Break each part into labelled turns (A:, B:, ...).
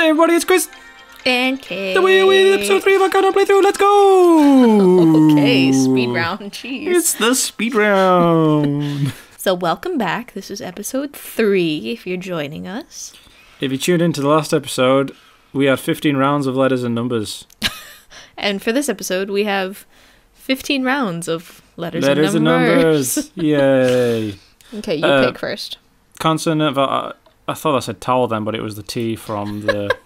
A: Hey everybody, it's Chris.
B: And Cate.
A: The way we episode three of our countdown playthrough. Let's go.
B: Okay, speed round. Jeez.
A: It's the speed round.
B: So welcome back. This is episode three. If you're joining us,
A: if you tuned into the last episode, we had 15 rounds of letters and numbers.
B: and for this episode, we have 15 rounds of letters,
A: letters
B: and
A: and
B: numbers.
A: numbers. Yay.
B: okay, you
A: Uh,
B: pick first.
A: Consonant. I, thought I said towel then, but it was the T from the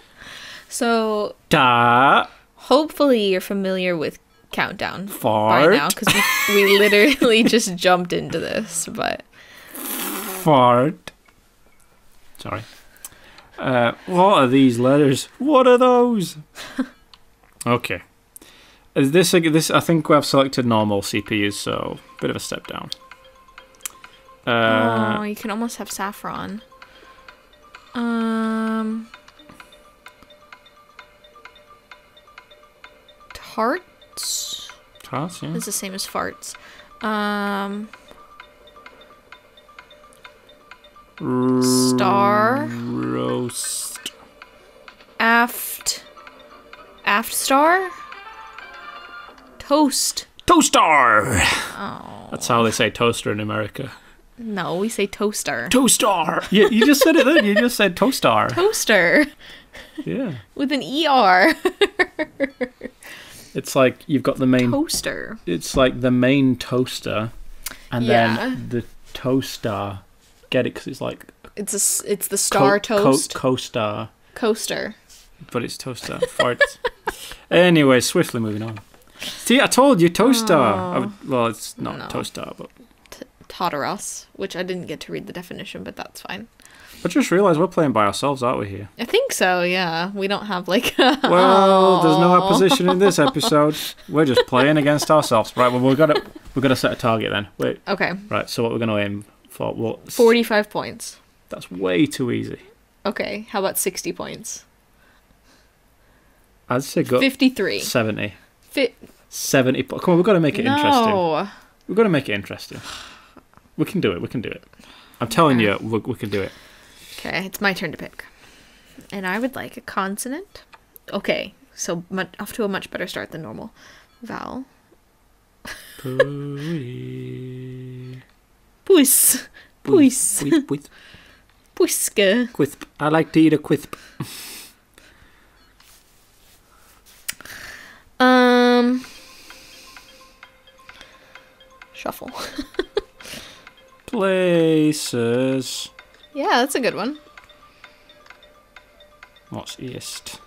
B: So
A: da
B: hopefully you're familiar with countdown by
A: fart
B: now because we, we literally just jumped into this. But
A: fart. Sorry. Uh, what are these letters? What are those? okay. Is this this? I think we have selected normal CPUs, so bit of a step down.
B: oh,
A: Uh,
B: you can almost have saffron. Um, tarts.
A: tarts, yeah.
B: It's the same as farts. Um, Star.
A: roast.
B: aft, aft star, toast.
A: Toaster.
B: Oh
A: That's how they say toaster in America.
B: No, we say toaster.
A: Toaster. Yeah, you just said it then. You just said toaster.
B: Toaster
A: Yeah.
B: with an er.
A: It's like you've got the main
B: Toaster.
A: it's like the main toaster, and
B: Yeah.
A: then the toaster. Get it? Because it's like
B: It's a it's the star
A: co- co- coaster,
B: coaster.
A: but it's toaster. Farts. anyway, swiftly moving on. See, I told you toaster. I would- well, it's not
B: Oh. No.
A: toaster, but
B: T- Totteros, which I didn't get to read the definition, but that's fine.
A: I just realised we're playing by ourselves, aren't we? Here.
B: I think so. Yeah, we don't have like.
A: Well, there's no opposition in this episode. We're just playing against ourselves, right? Well, we're gonna we're gonna set a target then. Wait,
B: Okay,
A: right. So what we're gonna aim for? What?
B: forty-five points.
A: That's way too easy.
B: Okay, how about sixty points?
A: I'd say go
B: Fifty-three.
A: 70.
B: Fi-
A: 70. po- Come on, we've got to make it interesting.
B: no.
A: We've got to make it interesting. We can do it. We can do it. I'm telling you, we, we can do it.
B: Okay, it's my turn to pick, and I would like a consonant. Okay, so much, off to a much better start than normal. Vowel.
A: Pooey.
B: Puss. Puss.
A: Quith, quith,
B: Puska.
A: I like to eat a quith.
B: Um. Shuffle.
A: Places.
B: Yeah, that's a good one.
A: What's east?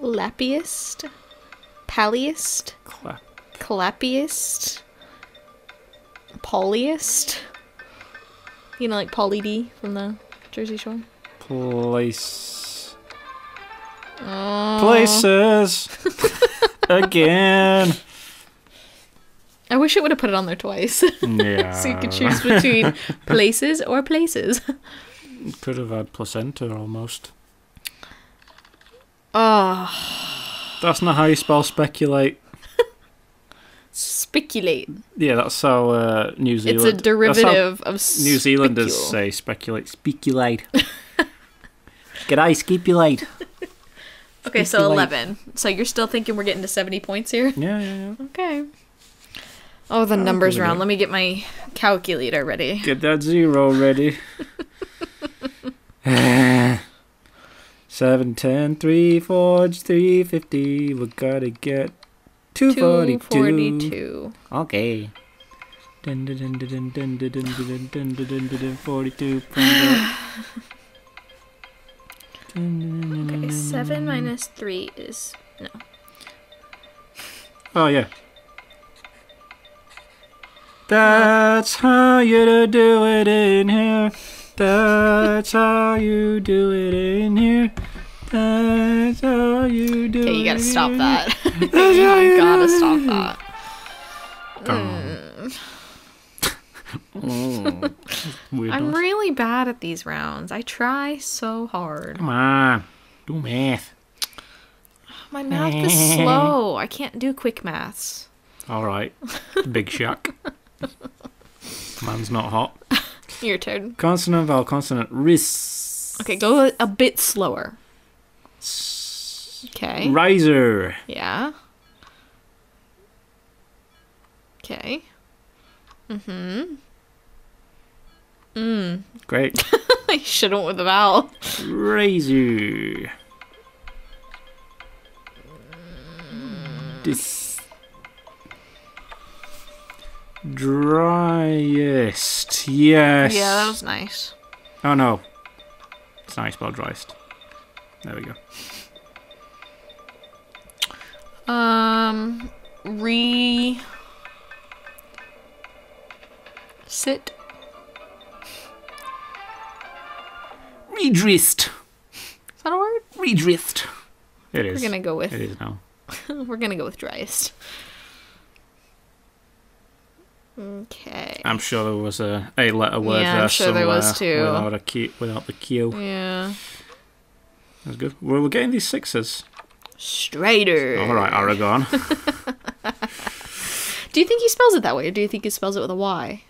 B: Lappiest. Palliest.
A: Clap.
B: Clappiest. Polyest. You know, like Pauly D from the Jersey Shore.
A: Place.
B: Oh.
A: Places. Again.
B: I wish it would have put it on there twice,
A: Yeah.
B: so you could choose between places or places.
A: Could have had placenta almost.
B: Oh,
A: That's not how you spell speculate.
B: speculate.
A: Yeah, that's how uh, New Zealand.
B: It's a derivative of
A: New Zealanders
B: spicule.
A: say speculate. Speculate. G'day, speculate.
B: Okay, so eleven. So you're still thinking we're getting to seventy points here?
A: Yeah, yeah, yeah.
B: Okay. Oh, the numbers round. Let me get my calculator ready.
A: Get that zero ready. Seven, ten, three, four, three, fifty. We gotta get two forty-two. Okay. Forty-two.
B: Okay, seven minus three is no.
A: Oh yeah. That's how you do it in here. That's how you do it in here. That's how you do it.
B: Okay, you gotta stop that.
A: That's how
B: you gotta
A: do
B: stop
A: it.
B: that.
A: Dun. Oh,
B: I'm really bad at these rounds. I try so hard.
A: Come on, do math.
B: My math is slow. I can't do quick maths.
A: All right, big shock. Man's not hot.
B: Your turn.
A: Consonant, vowel, consonant, ris.
B: Okay, go a bit slower. Okay.
A: Riser.
B: Yeah. Okay. Mm-hmm. Mm.
A: Great.
B: I should have went with the vowel.
A: Razor. Dis. Driest. Yes.
B: Yeah, that was nice.
A: Oh no. It's not how you spell driest. There we go.
B: Um, re. Sit.
A: Redrist.
B: Is that a word?
A: Redrist. It is.
B: We're gonna go with.
A: It is now.
B: We're gonna go with driest. Okay.
A: I'm sure there was a eight letter word
B: Yeah, I'm
A: there
B: sure there was
A: somewhere
B: too.
A: Without, a Q, without the Q.
B: Yeah.
A: That's good. Well, we're getting these sixes.
B: Straighter.
A: All right, Aragon.
B: Do you think he spells it that way, or do you think he spells it with a Y?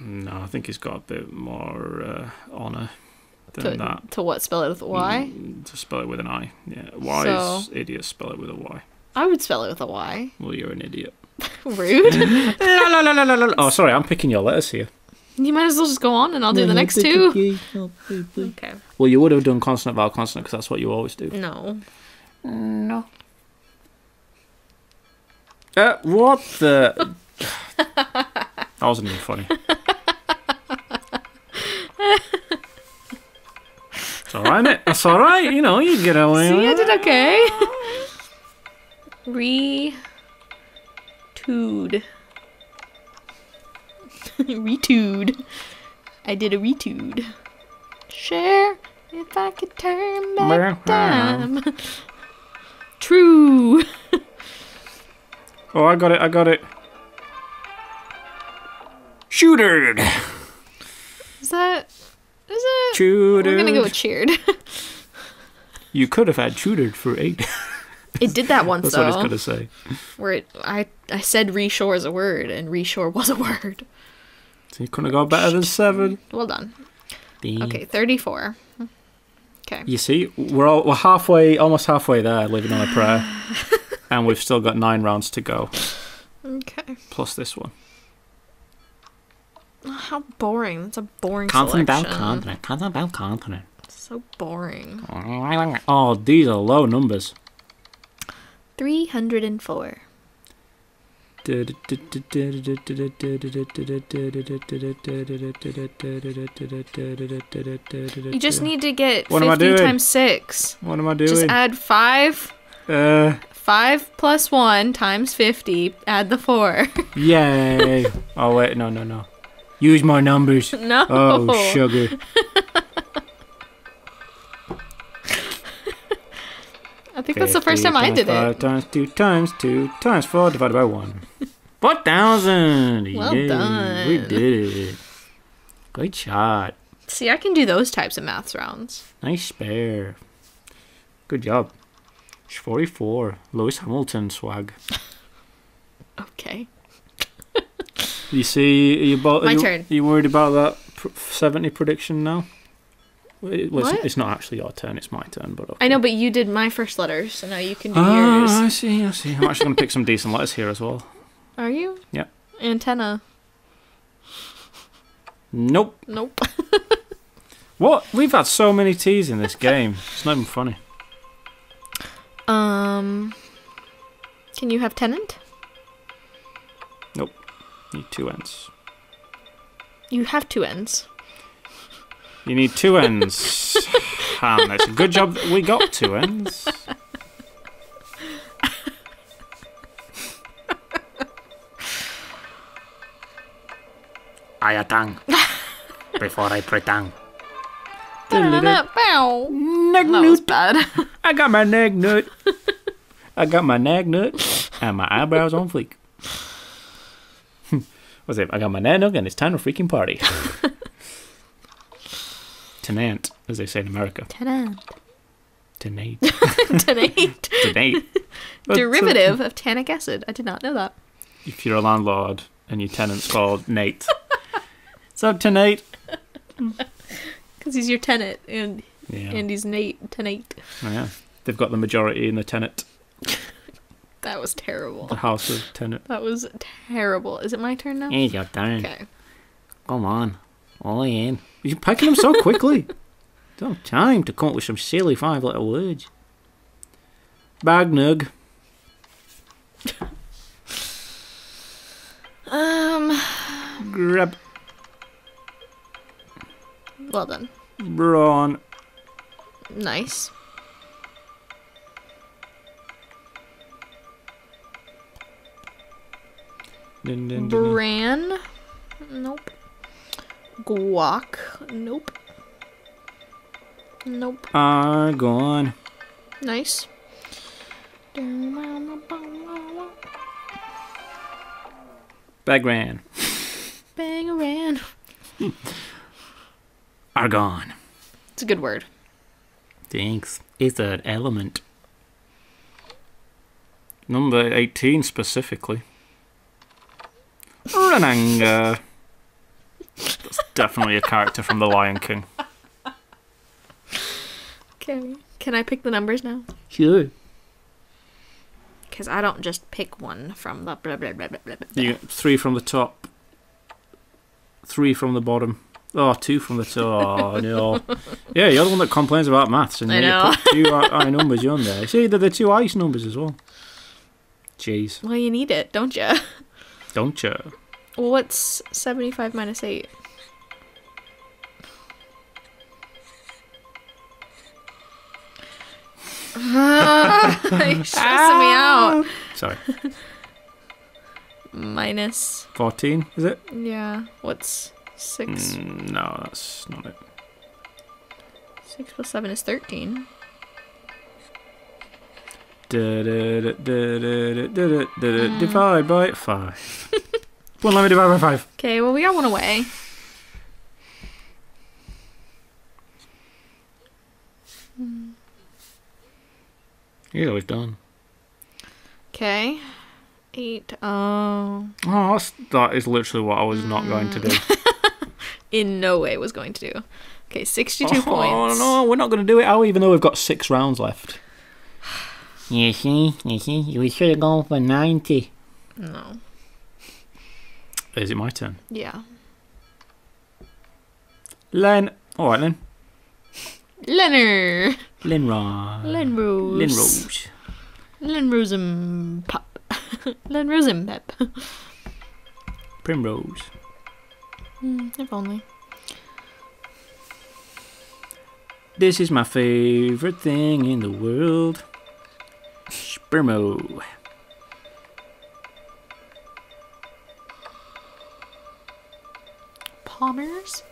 A: no, I think he's got a bit more uh, honour than
B: To,
A: that.
B: to what? Spell it with a Y?
A: Mm, To spell it with an I. Yeah. Y
B: So-
A: is idiot. Spell it with a Y.
B: I would spell it with a Y.
A: Well, you're an idiot.
B: Rude.
A: la, la, la, la, la, la. Oh, sorry, I'm picking your letters here.
B: you might as well just go on, and I'll do the next two. Okay.
A: Well, you would have done consonant, vowel, consonant because that's what you always do.
B: No.
A: No. Uh, what the? that wasn't even funny. it's alright, mate. It's alright. You know, you get away
B: See, I
A: with
B: did
A: it.
B: okay. Re. Tude. Retude. I did a retude. Share if I could turn back time. True.
A: Oh, I got it. I got it. Shooter.
B: Is that. Is it?
A: Shooter.
B: We're gonna go with cheered.
A: You could have had shooter for eight.
B: It did that once
A: That's what it's
B: though.
A: gonna say.
B: Where it, I I said reshore is a word and reshore was a word.
A: So you couldn't have got better than seven.
B: Well done.
A: Damn.
B: Okay, thirty four. Okay.
A: You see, we're all, we're halfway, almost halfway there, living on a prayer, and we've still got nine rounds to go,
B: Okay.
A: plus this one.
B: How boring. That's a boring
A: vowel,
B: selection.
A: consonant, consonant, vowel, consonant.
B: So boring.
A: Oh, these are low numbers.
B: 304. You just need to get
A: What am I
B: 50
A: doing?
B: times 6.
A: What am I doing?
B: Just add 5.
A: Uh,
B: 5 plus 1 times 50. Add the 4.
A: yay! Oh wait, no, no, no. Use my numbers.
B: no.
A: Oh, sugar.
B: think that's the first time I did
A: Five
B: it.
A: times two times two times four divided by one. Four thousand.
B: Well
A: Yay, We did it. Great shot.
B: See, I can do those types of maths rounds.
A: Nice spare. Good job. It's 44. Lewis Hamilton swag.
B: Okay.
A: You see, you about,
B: My
A: you,
B: turn.
A: You worried about that 70 prediction now? It- well, it's- not actually your turn, it's my turn, but okay.
B: I know, but you did my first letters, so now you can do
A: Ah,
B: yours.
A: I see, I see. I'm actually going to pick some decent letters here as well.
B: Are you?
A: Yeah.
B: Antenna.
A: Nope.
B: Nope.
A: What? We've had so many T's in this game. It's not even funny.
B: Um. Can you have tenant? Nope.
A: Need two ends.
B: You have two ends.
A: You need two ends. and it's a good job that we got two ends. I atang. Before I pretang.
B: Bow.
A: Neg
B: That was
A: nut. I got my neg nut. I got my nag nut and my eyebrows on fleek. What's it? I got my nag nut and it's time to freaking party. Tenant, as they say in America.
B: Tenant.
A: Tenate.
B: Tenate.
A: Tenate.
B: Derivative of tannic acid. I did not know that.
A: If you're a landlord and your tenant's called Nate. What's up, Tenate?
B: Because he's your tenant, and
A: Yeah.
B: and he's Nate tenate.
A: Oh, yeah. They've got the majority in the tenant,
B: That was terrible.
A: the house of tenant.
B: That was terrible. Is it my turn now?
A: He's your turn.
B: Okay.
A: Come on. All in. You're picking them so quickly. Don't have time to come up with some silly five letter words. Bagnug.
B: Um.
A: Grab.
B: Well done.
A: Brawn.
B: Nice.
A: Dun, dun, dun, dun.
B: Bran. Nope. Guac. Nope. Nope.
A: Argon.
B: Nice.
A: Bagran.
B: Bangaran.
A: Argon.
B: It's a good word.
A: Thanks. It's an element. Number 18 specifically. Renanga. That's definitely a character from The Lion King.
B: Okay. Can I pick the numbers now?
A: Sure.
B: Because I don't just pick one from the blah blah blah blah blah. blah.
A: You get three from the top, three from the bottom. Oh, two from the top. Oh, no. Yeah, you're the one that complains about maths, and
B: I
A: you
B: know.
A: put two high high numbers on there. See, they're the two ice numbers as well. Jeez,
B: Well, you need it, don't you?
A: don't you?
B: Well, what's 75 minus 8? You're stressing me out.
A: Sorry.
B: Minus.
A: 14, is it?
B: Yeah. What's 6?
A: Mm, no, that's not it.
B: 6 plus 7 is 13.
A: Divide by 5. one, let me divide by 5.
B: Okay, well, we got one away.
A: He's always done.
B: Okay. 8. Oh.
A: Oh, that's, that is literally what I was not going to do. Mm.
B: In no way was going to do. Okay, 62
A: oh,
B: points.
A: no, we're not going to do it, are we? Even though we've got six rounds left. You see, you see, we should have gone for 90.
B: No.
A: Is it my turn?
B: Yeah.
A: Len. Alright, Len.
B: Lenner.
A: Linrod.
B: Lenrose.
A: Linrose.
B: Lenrosem pop. Lenrosem pep.
A: Primrose.
B: Hmm, if only.
A: This is my favorite thing in the world. Spermo.
B: Palmers.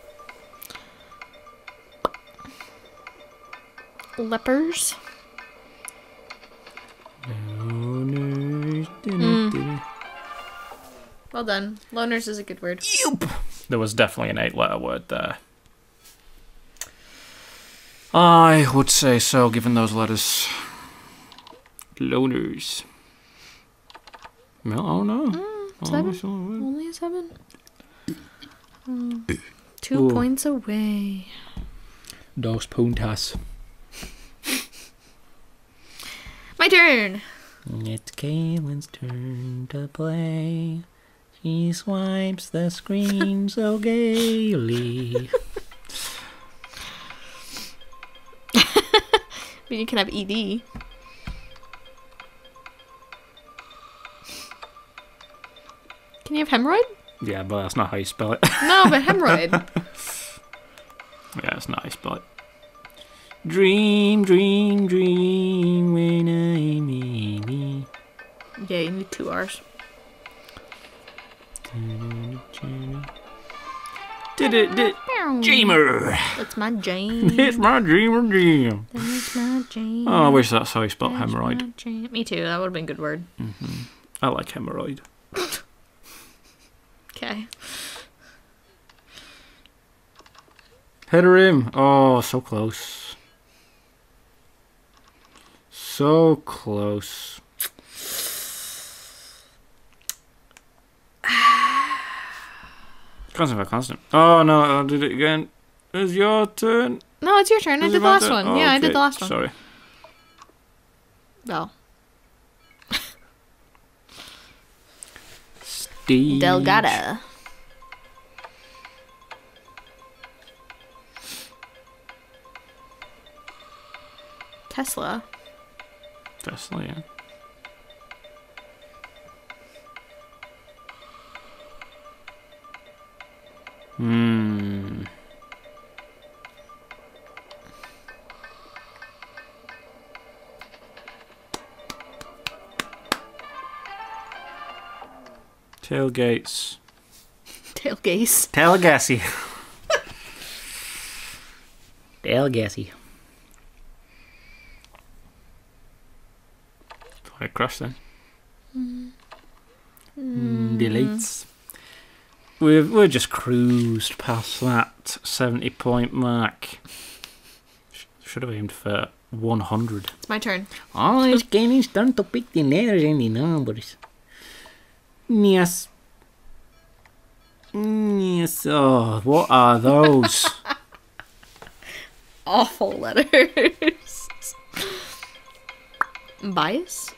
B: Lepers.
A: Loners.
B: Mm. Well done. Loners is a good word.
A: Yup. There was definitely an eight letter word there. I would say so, given those letters. Loners. No, oh no. Oh,
B: seven?
A: it's all right.
B: Only a seven. Two
A: Ooh.
B: points away.
A: Dos puntas.
B: My turn.
A: It's Kaylin's turn to play. She swipes the screen so gaily.
B: I mean, you can have ED. Can you have hemorrhoid?
A: yeah, but that's not how you spell it.
B: No, but hemorrhoid.
A: yeah, that's not how you spell it. Dream, dream, dream when I meet you.
B: yeah, you need two R's.
A: Did it, did Dreamer.
B: That's my jam.
A: It's my dreamer dream.
B: That's my jam.
A: Oh, I wish that's how you spelled
B: That's
A: hemorrhoid.
B: Me too. That would have been a good word. Mhm.
A: I like hemorrhoid.
B: Okay.
A: Head or him? Oh, so close. So close. Constant by constant. Oh no, I did it again. It's your turn.
B: No, it's your turn. I did the last
A: turn?
B: one.
A: Oh,
B: yeah, I did the last one.
A: Sorry.
B: Val.
A: Steve.
B: Delgado. Tesla.
A: Tesla. Hmm. Tailgates.
B: Tailgaze.
A: Tailgassy. Tailgassy. Thought I crashed then. Mm, deletes. We've we're just cruised past that seventy point mark. Should have aimed for one hundred.
B: It's my turn.
A: Oh, this game is starting to pick the letters and the numbers. Yes. Yes. Oh, what are those?
B: Awful letters. Bias.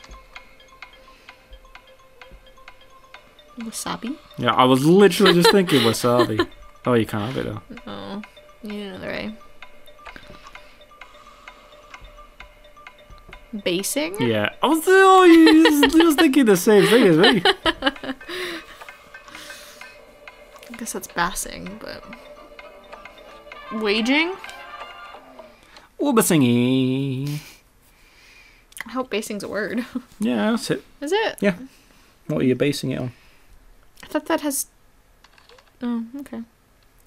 B: Wasabi.
A: yeah, I was literally just thinking wasabi. Oh, you can't have it though.
B: Oh, you need another A. Basing?
A: Yeah, I was. Oh, you was, you was thinking the same thing as me.
B: I guess that's bassing, but. Waging?
A: Ubersingy.
B: I hope basing's a word.
A: Yeah, that's it.
B: Is it?
A: Yeah. What are you basing it on?
B: I thought that has. Oh, okay.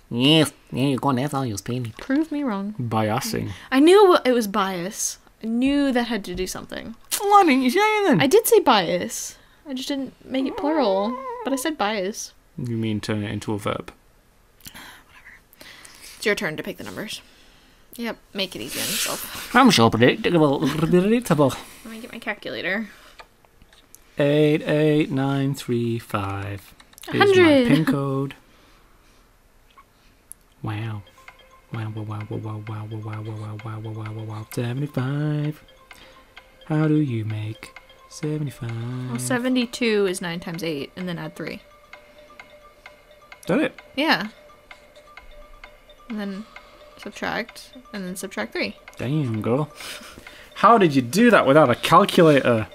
C: Yes, there you go. That's all you're spending.
B: Prove me wrong.
A: Biasing.
B: I knew it was bias. I knew that had to do something.
A: Why didn't you say then?
B: I did say bias. I just didn't make it plural. But I said bias.
A: You mean turn it into a verb? Whatever.
B: It's your turn to pick the numbers. Yep, make it easy on yourself.
C: I'm so predictable. Predictable.
B: Let me get my calculator.
A: Eight eight nine three five. Is my
B: hundred.
A: pin code. Wow. Wow, wow, wow, wow, wow, wow, wow, wow, wow, wow, wow, wow, wow, wow, 75. How do you make 75?
B: Well, 72 is 9 times 8, and then add 3.
A: Did it?
B: Yeah. And then subtract, and then subtract 3.
A: Damn, girl. How did you do that without a calculator?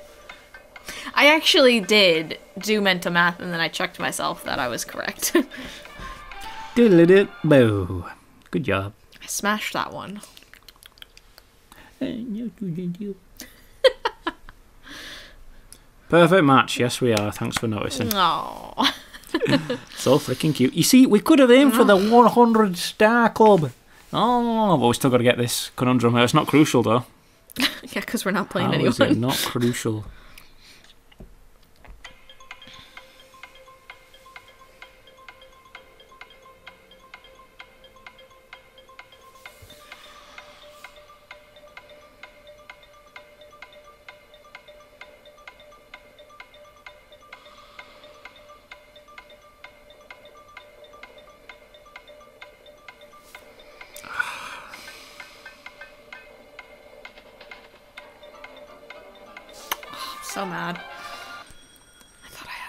B: I actually did do mental math, and then I checked myself that I was correct.
A: Boo. Good job.
B: I smashed that one.
A: Perfect match. Yes, we are. Thanks for noticing.
B: Oh.
A: So freaking cute. You see, we could have aimed for the mm. 100 star club. Oh, but we still got to get this conundrum. It's not crucial though.
B: yeah, because we're not playing
A: How is it
B: anyone.
A: not crucial?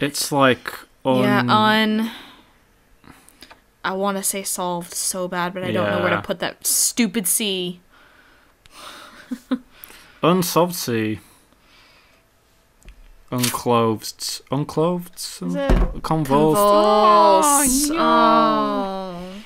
A: It's like on
B: Yeah, on. I want to say solved so bad, but I don't know where to put that stupid C.
A: unsolved sea. Unclothed. Unclothed?
B: Is it?
A: Convulsed.
B: Convulse. Oh.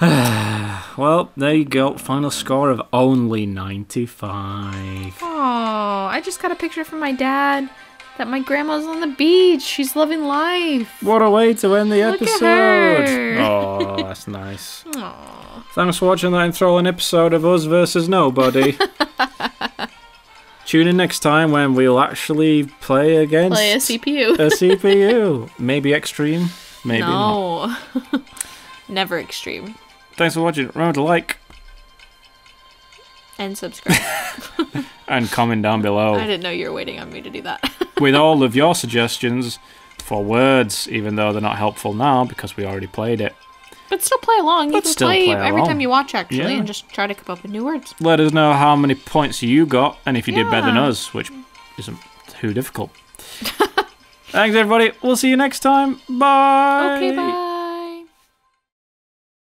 A: Well, there you go. Final score of only 95.
B: Oh, I just got a picture from my dad that my grandma's on the beach. She's loving life.
A: What a way to end the
B: Look at
A: episode.
B: her.
A: Oh, that's nice.
B: Aw.
A: Thanks for watching that enthralling episode of Us versus Nobody. Tune in next time when we'll actually play against
B: Play a CPU.
A: a CPU. Maybe extreme, maybe not.
B: no. Never extreme.
A: Thanks for watching. Remember to like
B: And subscribe.
A: and comment down below.
B: I didn't know you were waiting on me to do that.
A: with all of your suggestions for words, even though they're not helpful now because we already played it.
B: But still play along. You
A: But
B: can
A: still
B: play,
A: play
B: every time you watch, actually,
A: Yeah.
B: and just try to come up with new words.
A: Let us know how many points you got and if you did better than us, which isn't too difficult. Thanks, everybody. We'll see you next time. Bye.
B: Okay, bye.